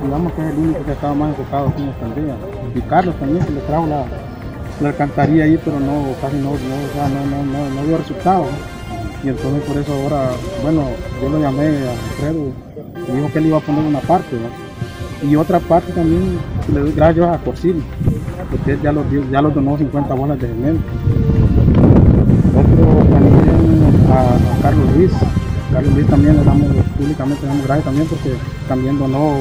primo que es el único que estaba más enfocado aquí en la. Y Carlos también que le trajo la, la alcantarilla ahí, pero no, casi no, no, o sea, no, no, no, no dio resultado. Y entonces por eso ahora, bueno, yo lo llamé a Alfredo y dijo que él iba a poner una parte. ¿no? Y otra parte también le doy gracias a Corsil, porque él ya los, ya los donó 50 bolas de cemento. Otro también a, a Carlos Luis. Carlos Luis también le damos públicamente damos gracias también porque también donó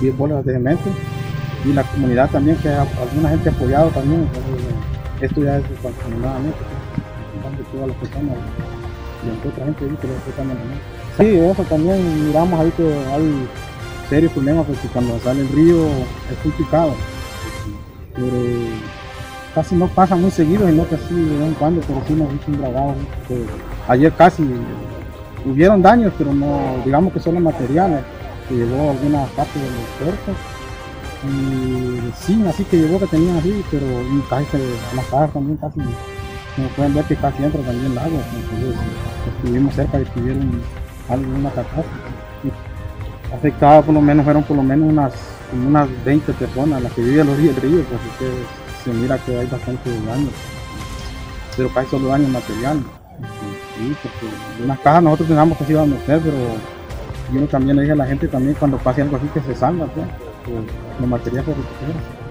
10 bolas de cemento. Y la comunidad también, que alguna gente ha apoyado también. entonces, eh, esto ya es comunidadamente. Dando todas las personas y otra gente dice que lo. Sí, eso también miramos ahí que hay serios problemas porque cuando sale el río es muy picado. Pero casi no pasa muy seguido, sino que así de vez en cuando, pero sí nos hizo un dragado. Ayer casi hubieron daños, pero no, digamos que solo materiales, que llevó alguna parte de los cuerpos. Y sí, así que llevó que tenían así, pero casi se, a las casas también casi, como pueden ver que casi entra también el agua, entonces estuvimos cerca de que hubiera un- algo, una catástrofe. Y Afectadas por lo menos, fueron por lo menos unas, unas 20 personas las que viven a los ríos, del río, porque se mira que hay bastante daño, pero casi solo daño material. Sí, porque en las cajas nosotros pensamos que se iban a meter, pero yo también le dije a la gente también cuando pase algo así que se salga, pues, que lo material se recupera.